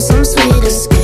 some sweet escape